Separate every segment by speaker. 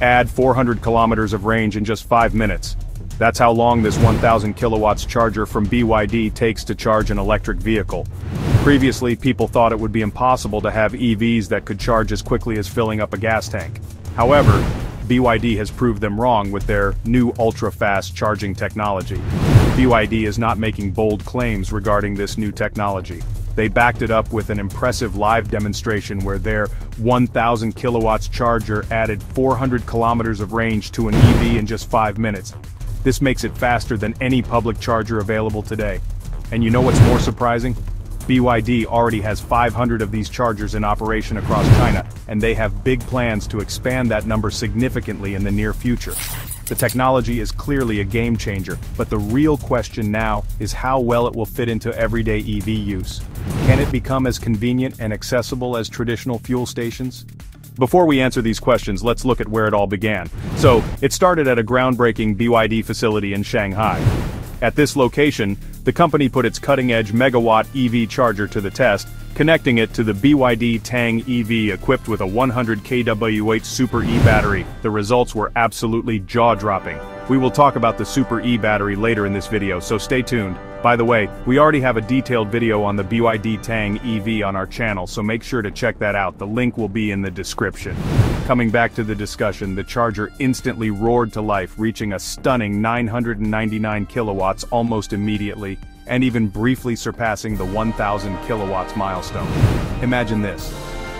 Speaker 1: add 400 kilometers of range in just 5 minutes. That's how long this 1000 kilowatts charger from BYD takes to charge an electric vehicle. Previously, people thought it would be impossible to have EVs that could charge as quickly as filling up a gas tank. However, BYD has proved them wrong with their new ultra-fast charging technology. BYD is not making bold claims regarding this new technology. They backed it up with an impressive live demonstration where their 1000 kilowatts charger added 400 kilometers of range to an EV in just 5 minutes. This makes it faster than any public charger available today. And you know what's more surprising? BYD already has 500 of these chargers in operation across China, and they have big plans to expand that number significantly in the near future. The technology is clearly a game changer, but the real question now is how well it will fit into everyday EV use. Can it become as convenient and accessible as traditional fuel stations? Before we answer these questions, let's look at where it all began. So, it started at a groundbreaking BYD facility in Shanghai. At this location, the company put its cutting-edge megawatt EV charger to the test, connecting it to the BYD Tang EV equipped with a 100 kWh Super E battery. The results were absolutely jaw-dropping. We will talk about the Super E battery later in this video, so stay tuned. By the way, we already have a detailed video on the BYD Tang EV on our channel, so make sure to check that out, the link will be in the description. Coming back to the discussion, the charger instantly roared to life, reaching a stunning 999 kilowatts almost immediately, and even briefly surpassing the 1000 kilowatts milestone. Imagine this.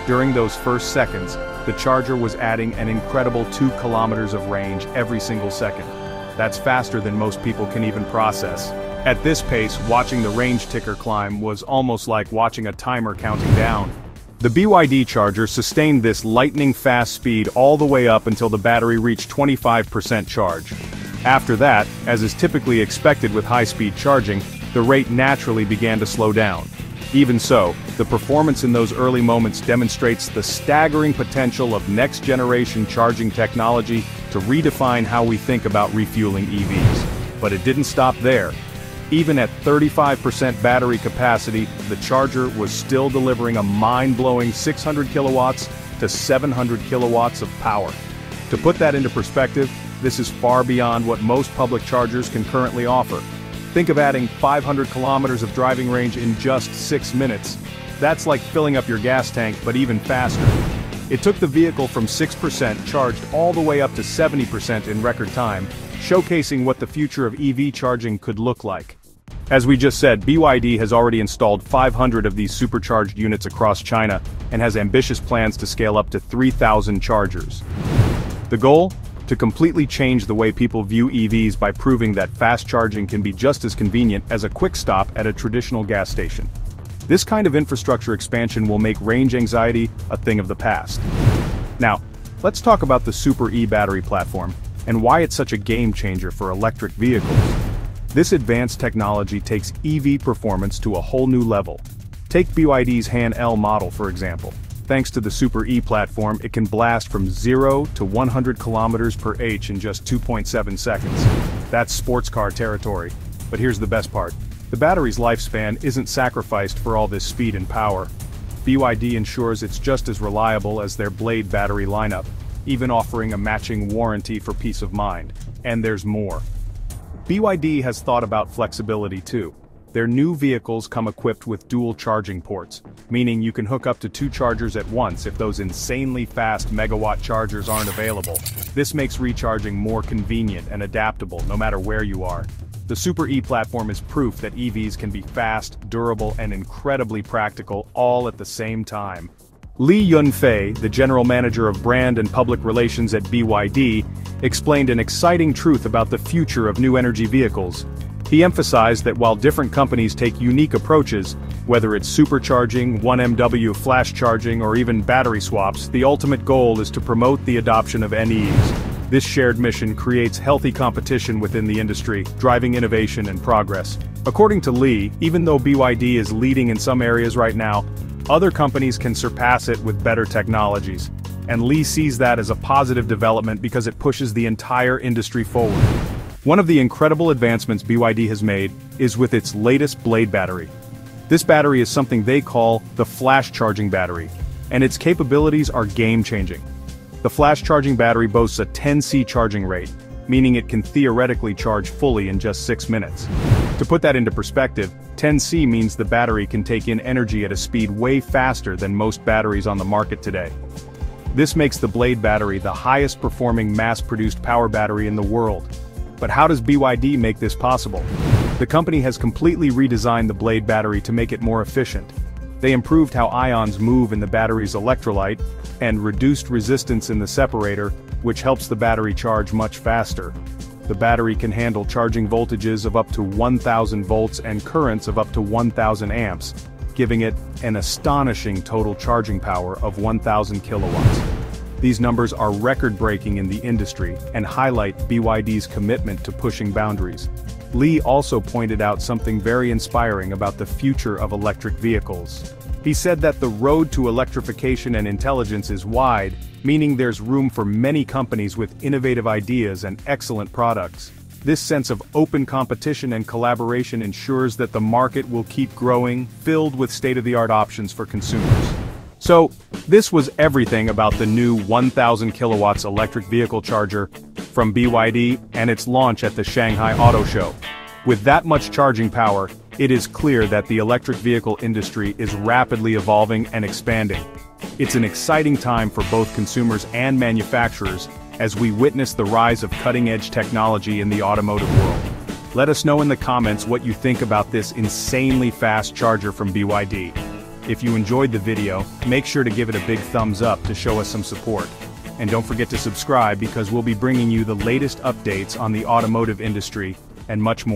Speaker 1: During those first seconds, the charger was adding an incredible 2 kilometers of range every single second. That's faster than most people can even process. At this pace, watching the range ticker climb was almost like watching a timer counting down. The BYD charger sustained this lightning-fast speed all the way up until the battery reached 25% charge. After that, as is typically expected with high-speed charging, the rate naturally began to slow down. Even so, the performance in those early moments demonstrates the staggering potential of next-generation charging technology to redefine how we think about refueling EVs. But it didn't stop there. Even at 35% battery capacity, the charger was still delivering a mind-blowing 600 kilowatts to 700 kilowatts of power. To put that into perspective, this is far beyond what most public chargers can currently offer. Think of adding 500 kilometers of driving range in just 6 minutes. That's like filling up your gas tank, but even faster. It took the vehicle from 6% charged all the way up to 70% in record time, showcasing what the future of EV charging could look like. As we just said, BYD has already installed 500 of these supercharged units across China, and has ambitious plans to scale up to 3,000 chargers. The goal? To completely change the way people view EVs by proving that fast charging can be just as convenient as a quick stop at a traditional gas station. This kind of infrastructure expansion will make range anxiety a thing of the past. Now, let's talk about the Super E battery platform, and why it's such a game changer for electric vehicles. This advanced technology takes EV performance to a whole new level. Take BYD's Han L model for example. Thanks to the Super E platform, it can blast from 0 to 100 kilometers per h in just 2.7 seconds. That's sports car territory. But here's the best part. The battery's lifespan isn't sacrificed for all this speed and power. BYD ensures it's just as reliable as their Blade battery lineup, even offering a matching warranty for peace of mind. And there's more. BYD has thought about flexibility too. Their new vehicles come equipped with dual charging ports, meaning you can hook up to two chargers at once if those insanely fast megawatt chargers aren't available. This makes recharging more convenient and adaptable no matter where you are. The Super E platform is proof that EVs can be fast, durable, and incredibly practical all at the same time. Li Yunfei, the general manager of brand and public relations at BYD, explained an exciting truth about the future of new energy vehicles. He emphasized that while different companies take unique approaches, whether it's supercharging, 1MW flash charging or even battery swaps, the ultimate goal is to promote the adoption of NEs. This shared mission creates healthy competition within the industry, driving innovation and progress. According to Li, even though BYD is leading in some areas right now, other companies can surpass it with better technologies. And Li sees that as a positive development because it pushes the entire industry forward. One of the incredible advancements BYD has made is with its latest Blade battery. This battery is something they call the flash charging battery, and its capabilities are game-changing. The flash charging battery boasts a 10C charging rate, meaning it can theoretically charge fully in just 6 minutes. To put that into perspective, 10C means the battery can take in energy at a speed way faster than most batteries on the market today. This makes the Blade battery the highest performing mass-produced power battery in the world. But how does BYD make this possible? The company has completely redesigned the Blade battery to make it more efficient. They improved how ions move in the battery's electrolyte, and reduced resistance in the separator, which helps the battery charge much faster. The battery can handle charging voltages of up to 1000 volts and currents of up to 1000 amps, giving it an astonishing total charging power of 1000 kilowatts. These numbers are record-breaking in the industry and highlight BYD's commitment to pushing boundaries. Li also pointed out something very inspiring about the future of electric vehicles. He said that the road to electrification and intelligence is wide, meaning there's room for many companies with innovative ideas and excellent products. This sense of open competition and collaboration ensures that the market will keep growing, filled with state-of-the-art options for consumers. So, this was everything about the new 1000 kilowatts electric vehicle charger from BYD and its launch at the Shanghai Auto Show. With that much charging power, it is clear that the electric vehicle industry is rapidly evolving and expanding. It's an exciting time for both consumers and manufacturers as we witness the rise of cutting-edge technology in the automotive world. Let us know in the comments what you think about this insanely fast charger from BYD. If you enjoyed the video, make sure to give it a big thumbs up to show us some support. And don't forget to subscribe because we'll be bringing you the latest updates on the automotive industry and much more.